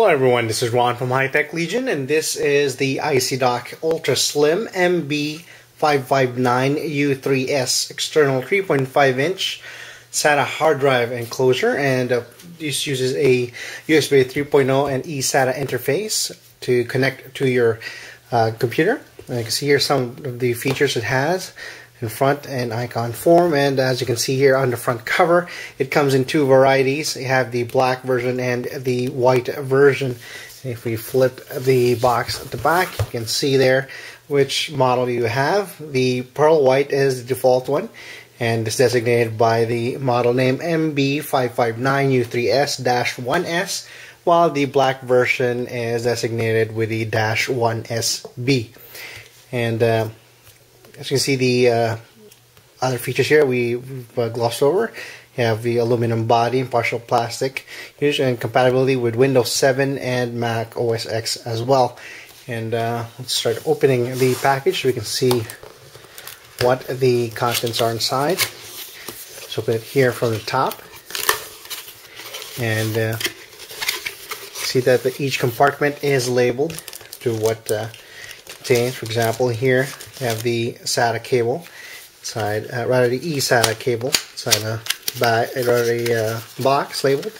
Hello everyone, this is Ron from Hi Tech Legion and this is the Icy Dock Ultra Slim MB559U3S external 3.5 inch SATA hard drive enclosure and uh, this uses a USB 3.0 and eSATA interface to connect to your uh, computer. And you can see here some of the features it has in front and icon form and as you can see here on the front cover it comes in two varieties. You have the black version and the white version. If we flip the box at the back you can see there which model you have. The pearl white is the default one and it's designated by the model name MB559U3S-1S while the black version is designated with the dash 1SB and uh, as you can see, the uh, other features here we uh, glossed over. You have the aluminum body, and partial plastic, and compatibility with Windows 7 and Mac OS X as well. And uh, let's start opening the package so we can see what the contents are inside. Let's open it here from the top. And uh, see that the, each compartment is labeled to what uh, contains. For example, here have the SATA cable side, uh, rather the eSATA cable inside a bag, rather the uh, box labeled.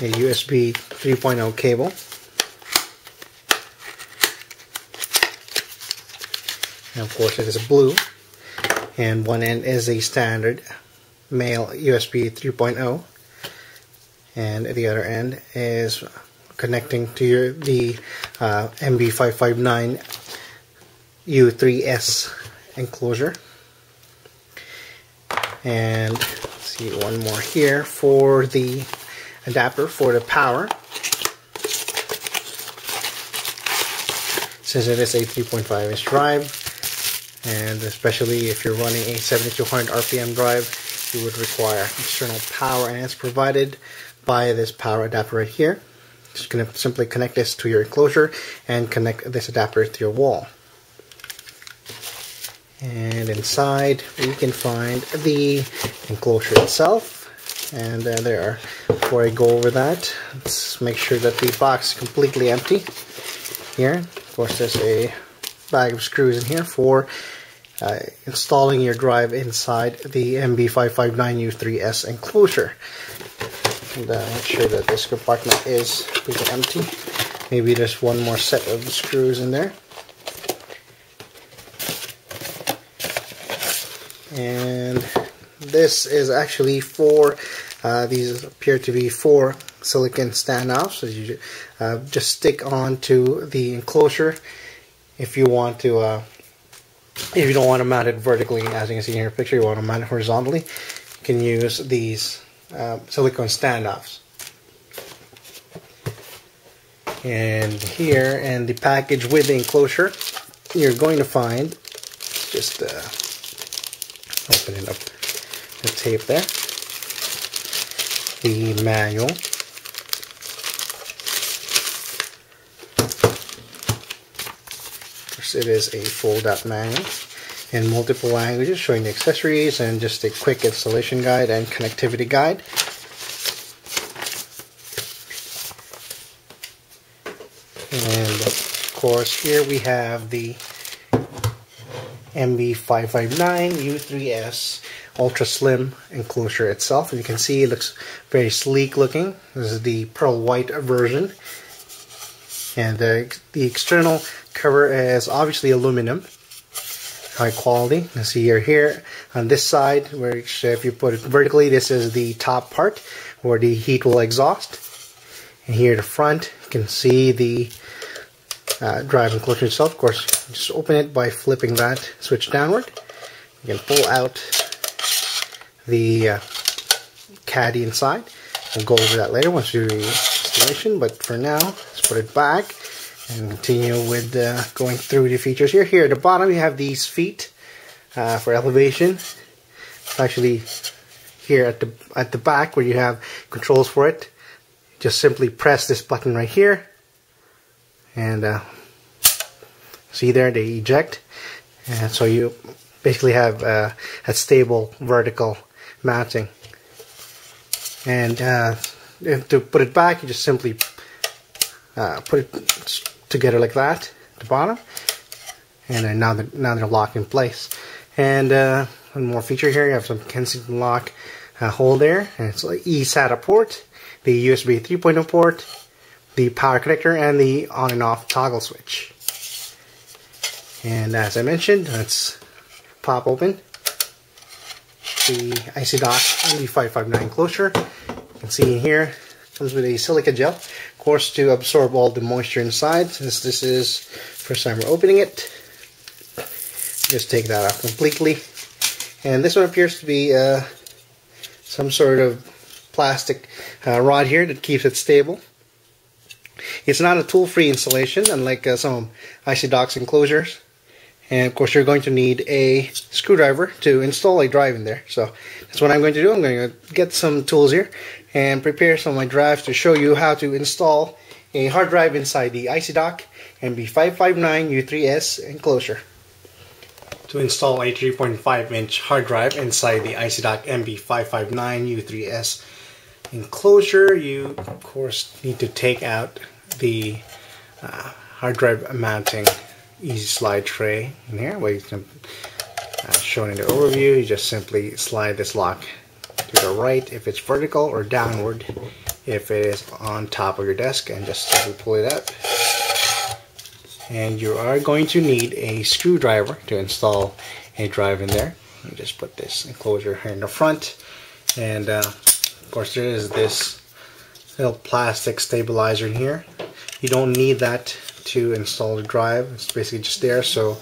A USB 3.0 cable. And of course it is blue. And one end is a standard male USB 3.0 and the other end is connecting to your, the uh, MB559 U3S enclosure. And see one more here for the adapter for the power. Since it is a 3.5 inch drive, and especially if you're running a 7200 RPM drive, you would require external power, and it's provided by this power adapter right here. Just to simply connect this to your enclosure and connect this adapter to your wall. And inside we can find the enclosure itself. And uh, there, before I go over that, let's make sure that the box is completely empty. Here, of course, there's a bag of screws in here for uh, installing your drive inside the MB559U3S enclosure. Uh, make sure that this compartment is pretty empty. Maybe there's one more set of screws in there. And this is actually four, uh, these appear to be four silicon standoffs. So you uh, just stick on to the enclosure if you want to, uh, if you don't want to mount it vertically, as you can see in your picture, you want to mount it horizontally, you can use these uh, silicone standoffs. And here in the package with the enclosure, you're going to find, just uh, opening up the tape there, the manual. Of course, It is a fold-up manual in multiple languages showing the accessories and just a quick installation guide and connectivity guide. And of course here we have the MB559 U3S Ultra Slim enclosure itself. And you can see it looks very sleek looking. This is the pearl white version. And the, the external cover is obviously aluminum high quality. You see here, here on this side, where if you put it vertically, this is the top part where the heat will exhaust. And here the front, you can see the uh, drive enclosure itself. Of course, just open it by flipping that switch downward. You can pull out the uh, caddy inside. We'll go over that later once we do the installation, but for now, let's put it back and continue with uh, going through the features here. Here at the bottom you have these feet uh, for elevation. Actually here at the at the back where you have controls for it. Just simply press this button right here and uh, see there they eject and so you basically have uh, a stable vertical mounting And uh, to put it back, you just simply uh, put it together like that at the bottom. And then now, that, now they're locked in place. And uh, one more feature here, you have some Kensington lock uh, hole there. And it's like eSATA port, the USB 3.0 port, the power connector, and the on and off toggle switch. And as I mentioned, let's pop open the Icy Dock and the 559 closure. You can see in here, comes with a silica gel, course to absorb all the moisture inside. Since this is first time we're opening it, just take that off completely. And this one appears to be uh, some sort of plastic uh, rod here that keeps it stable. It's not a tool-free installation, unlike uh, some Icy Docks enclosures. And of course, you're going to need a screwdriver to install a drive in there. So that's what I'm going to do. I'm going to get some tools here and prepare some of my drives to show you how to install a hard drive inside the Icy Dock MB559U3S enclosure. To install a 3.5 inch hard drive inside the Icy Dock MB559U3S enclosure, you of course need to take out the uh, hard drive mounting easy slide tray in here where you can uh, shown in the overview. You just simply slide this lock to the right if it's vertical or downward if it is on top of your desk and just simply pull it up. And you are going to need a screwdriver to install a drive in there. You just put this enclosure here in the front. And uh, of course there is this little plastic stabilizer in here. You don't need that to install the drive. It's basically just there so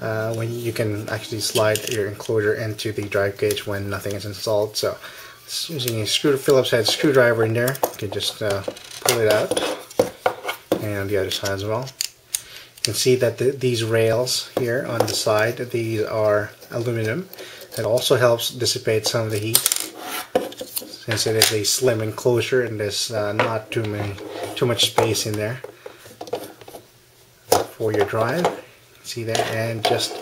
uh, when you can actually slide your enclosure into the drive cage when nothing is installed. So using a screw Phillips head screwdriver in there, you can just uh, pull it out and the other side as well. You can see that the, these rails here on the side, these are aluminum. That also helps dissipate some of the heat since it is a slim enclosure and there's uh, not too many too much space in there for your drive. See there, and just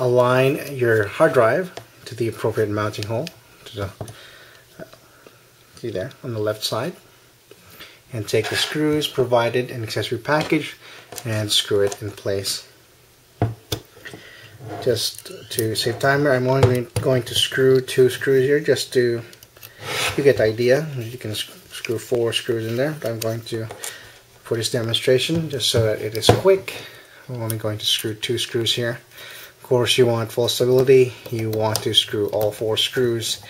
align your hard drive to the appropriate mounting hole. The, see there on the left side, and take the screws provided in accessory package and screw it in place. Just to save time, I'm only going to screw two screws here, just to you get the idea. You can screw four screws in there, but I'm going to for this demonstration just so that it is quick. I'm only going to screw two screws here. Of course you want full stability, you want to screw all four screws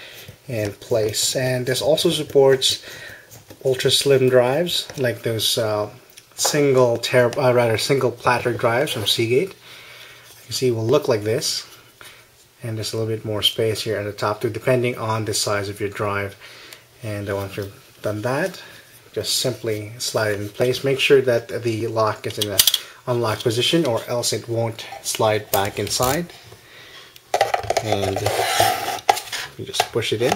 in place. And this also supports ultra slim drives like those uh, single ter uh, rather single platter drives from Seagate. You see will look like this and there's a little bit more space here at the top too depending on the size of your drive and once you've done that just simply slide it in place. Make sure that the lock is in a unlocked position or else it won't slide back inside. And you just push it in.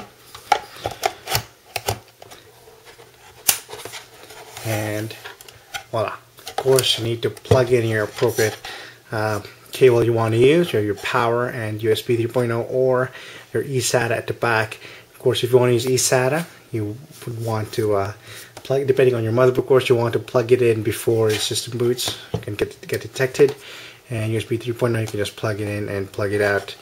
And voila. Of course, you need to plug in your appropriate uh, cable you want to use, or your power and USB 3.0 or your eSATA at the back. Of course, if you want to use eSATA, you would want to uh, plug, depending on your motherboard, of course, you want to plug it in before the system boots. You can get get detected. And USB 3.0, you can just plug it in and plug it out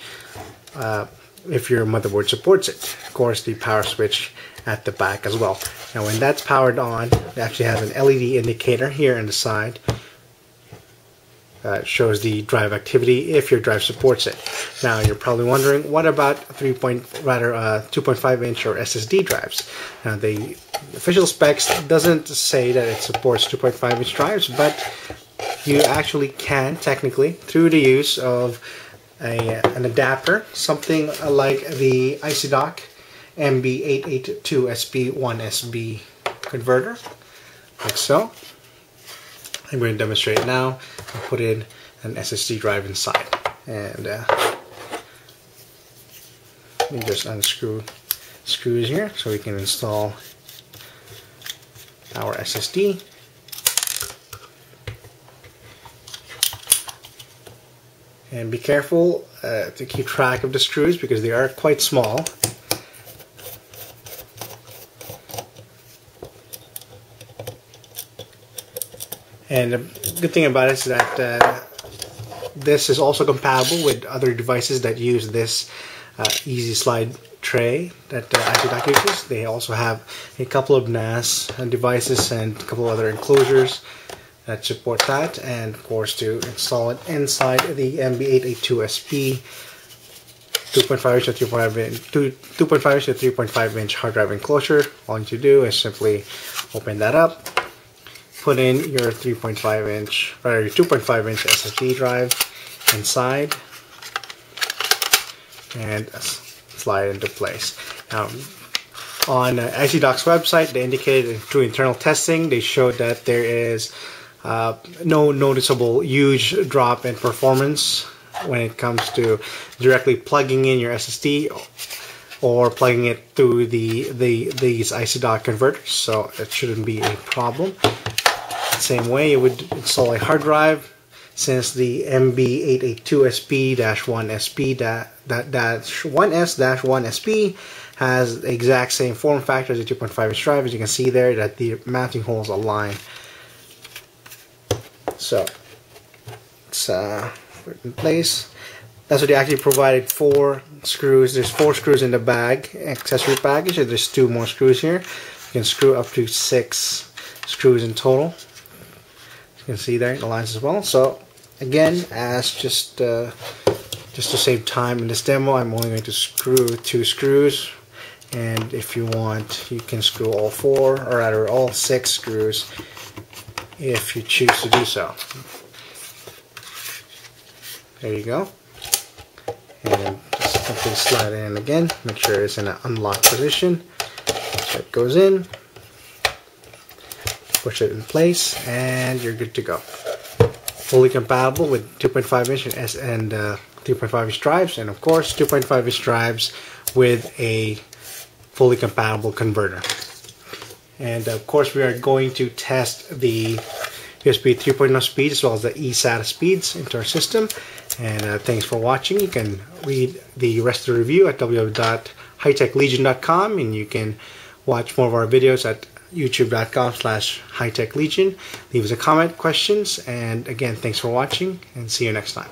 uh, if your motherboard supports it. Of course, the power switch at the back as well. Now, when that's powered on, it actually has an LED indicator here on the side uh, shows the drive activity if your drive supports it. Now you're probably wondering, what about 3. Point, rather uh, 2.5 inch or SSD drives? Now the official specs doesn't say that it supports 2.5 inch drives, but you actually can technically through the use of a, an adapter, something like the Icy Dock MB882SP1SB converter, like so. I'm going to demonstrate now. I'll put in an SSD drive inside and uh, let me just unscrew screws here so we can install our SSD and be careful uh, to keep track of the screws because they are quite small And the good thing about it is that uh, this is also compatible with other devices that use this uh, easy slide tray that uh, uses. They also have a couple of NAS devices and a couple other enclosures that support that and of course to install it inside the MB882SP 2.5 inch to 3.5 inch 2.5 inch to 3.5 inch hard drive enclosure all you need to do is simply open that up put in your 3.5 inch or your 2.5 inch SSD drive inside and slide into place. Now on uh, Icy Dock's website they indicated through internal testing they showed that there is uh, no noticeable huge drop in performance when it comes to directly plugging in your SSD or plugging it through the, the these Icy Dock converters. So it shouldn't be a problem same way you would install a hard drive since the MB882SP-1SP-1S-1SP has the exact same form factor as the 2.5 inch drive as you can see there that the mounting holes align so it's uh, in place. That's what they actually provided four screws. There's four screws in the bag, accessory package. and There's two more screws here. You can screw up to six screws in total. You can see there the lines as well. So again, as just uh, just to save time in this demo, I'm only going to screw two screws. And if you want, you can screw all four, or rather all six screws if you choose to do so. There you go. And just simply slide it in again. Make sure it's in an unlocked position. So it goes in. Push it in place and you're good to go. Fully compatible with 2.5 inch and, S and uh, 3.5 inch drives and of course 2.5 inch drives with a fully compatible converter. And of course, we are going to test the USB 3.0 speed as well as the eSATA speeds into our system. And uh, thanks for watching. You can read the rest of the review at www.hitechlegion.com and you can watch more of our videos at youtube.com slash hitechlegion. Leave us a comment, questions, and again, thanks for watching and see you next time.